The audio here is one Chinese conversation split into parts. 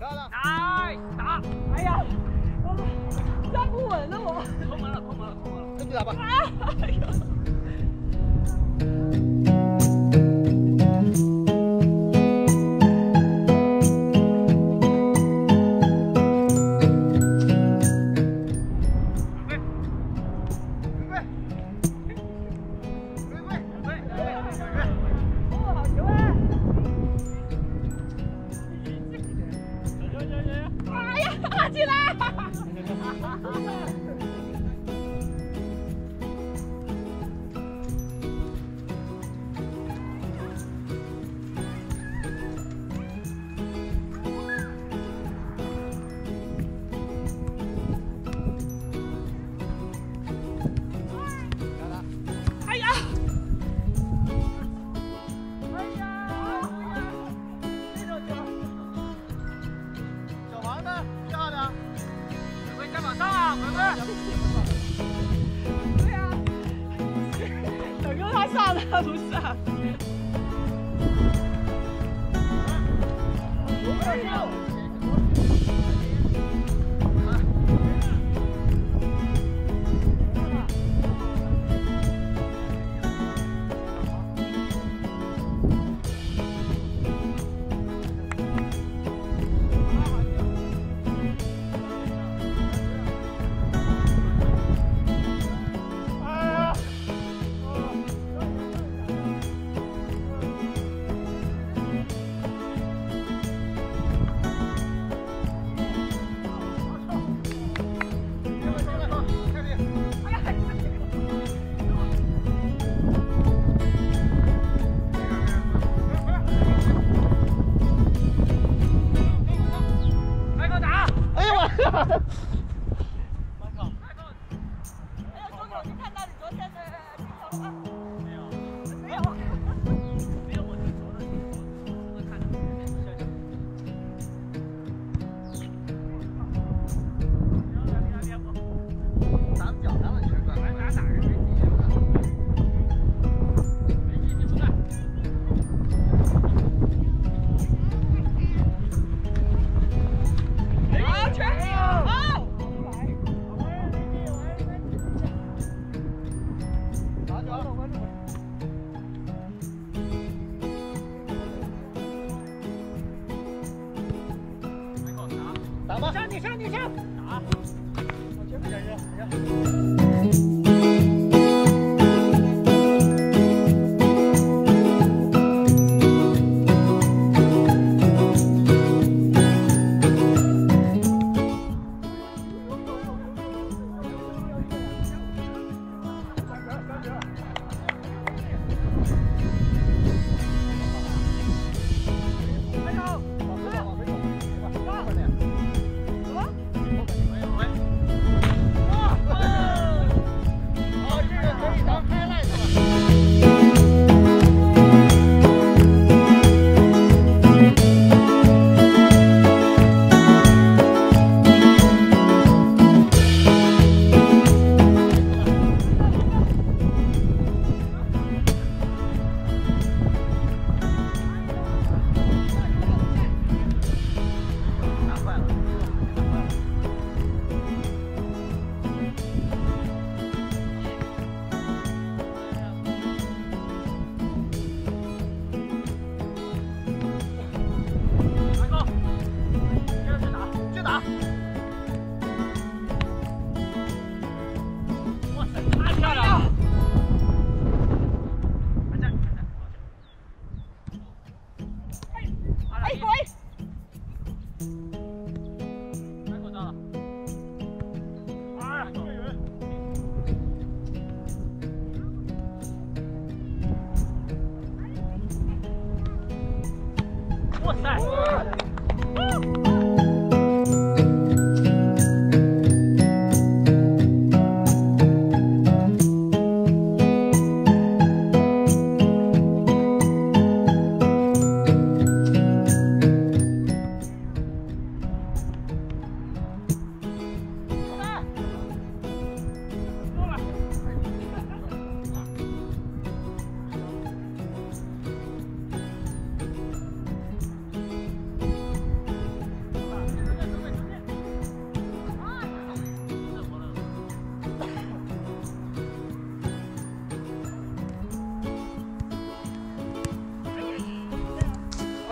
来打！哎呀，站不稳了我。空门了，空门了，空门了，跟住打吧。哎呀。起来。上了不是啊。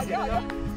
好球好球。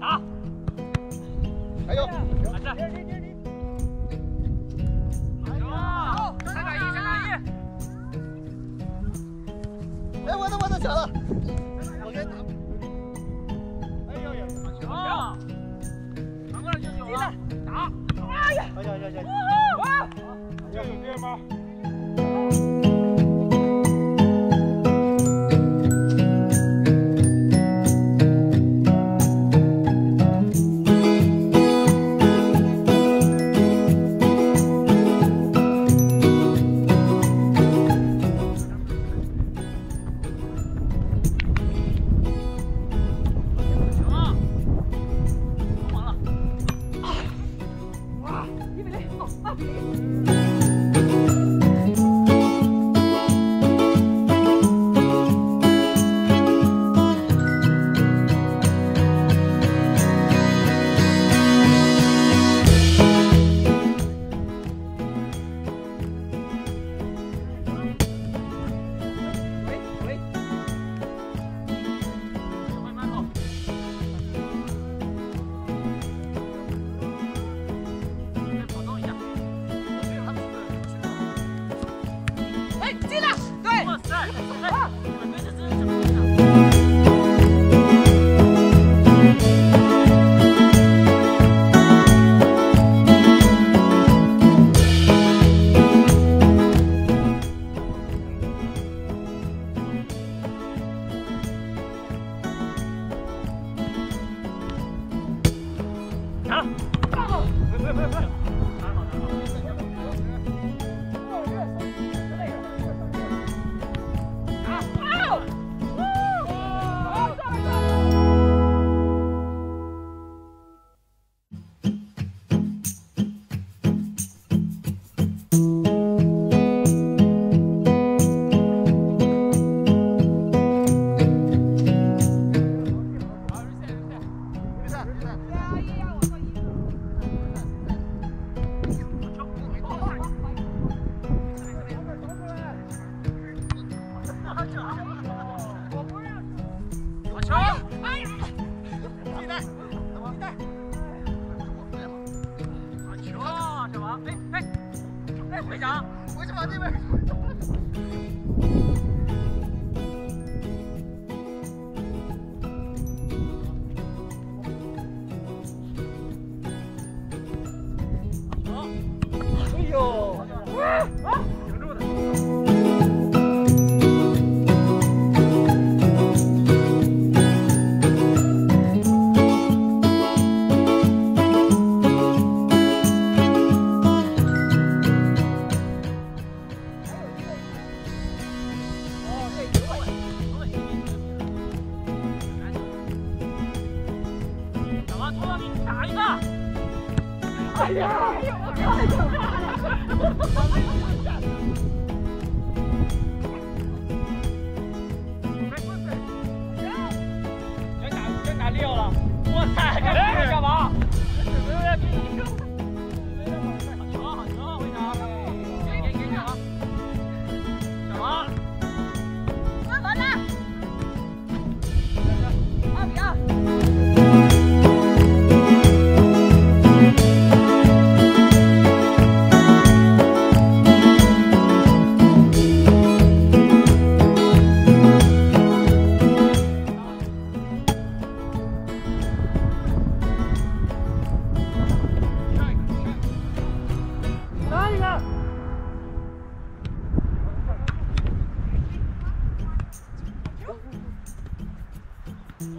打，还有，还在。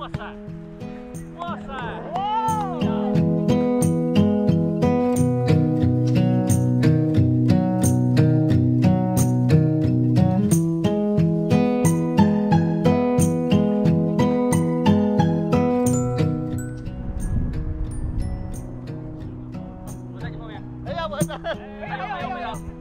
哇塞！哇塞！哇！我在你后面。哎呀，我子！哎呀，没有，没有。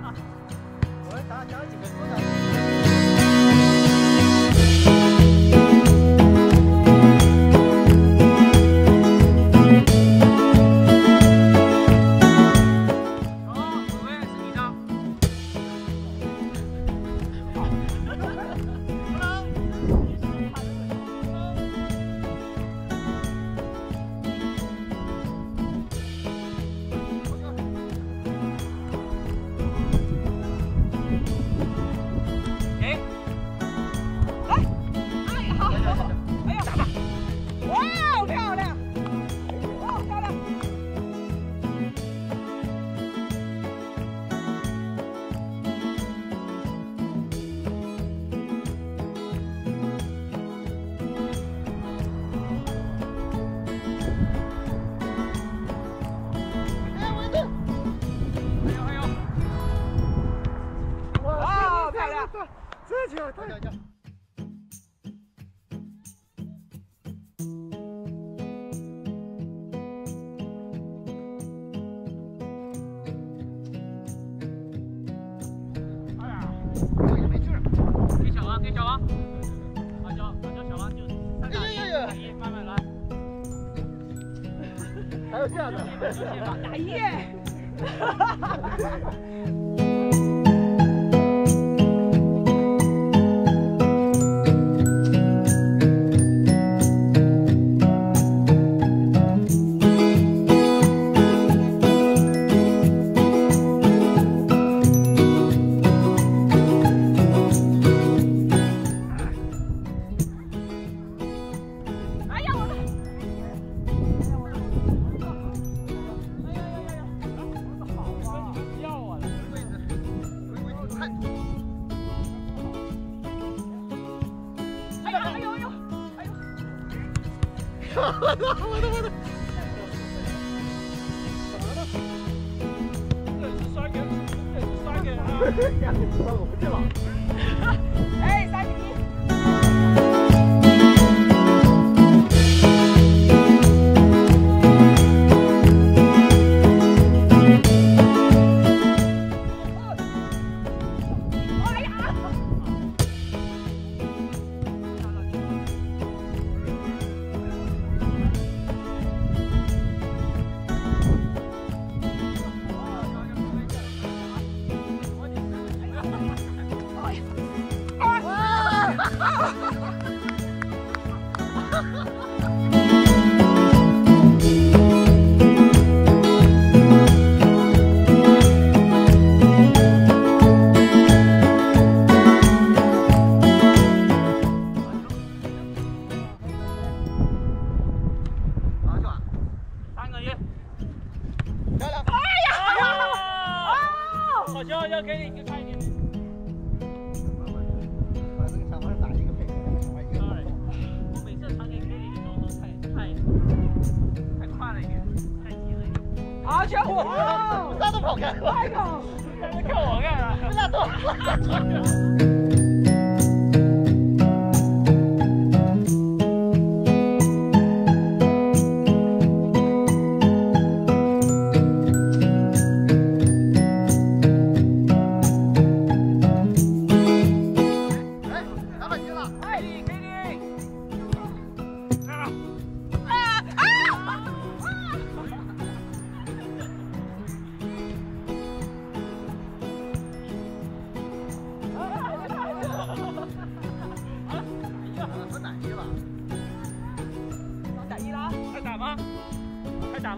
哎呀，这个没治。给小王，给小王。阿娇，阿娇，小王就三二一，二一，慢慢来。还有这样的？打一，哈哈哈哈。下次不穿了，不去了。啊哈哈太快了一点，太急了一。啊，家伙，我仨都跑开了。哎，你 看我干啥？你俩都。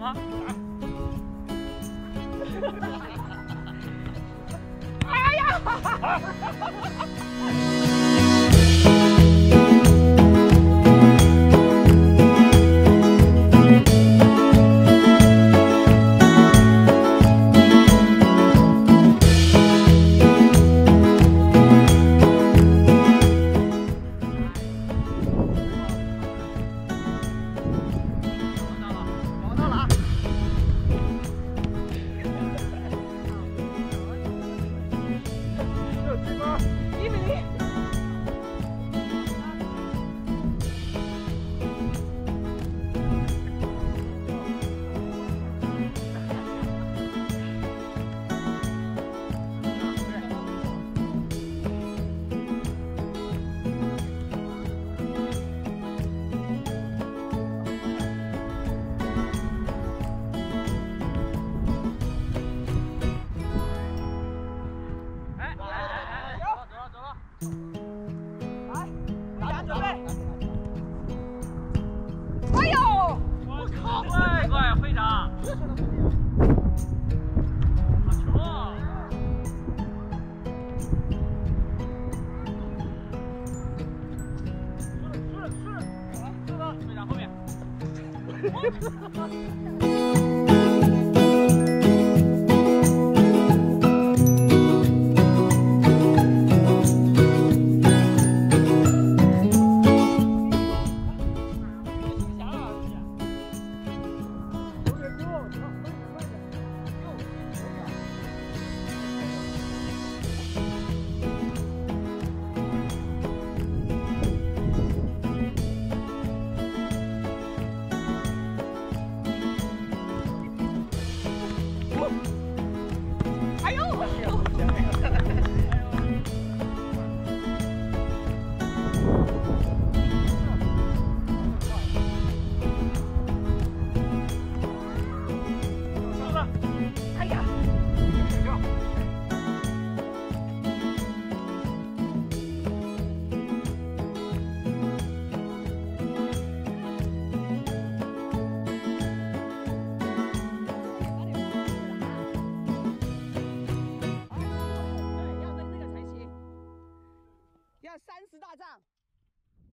啊？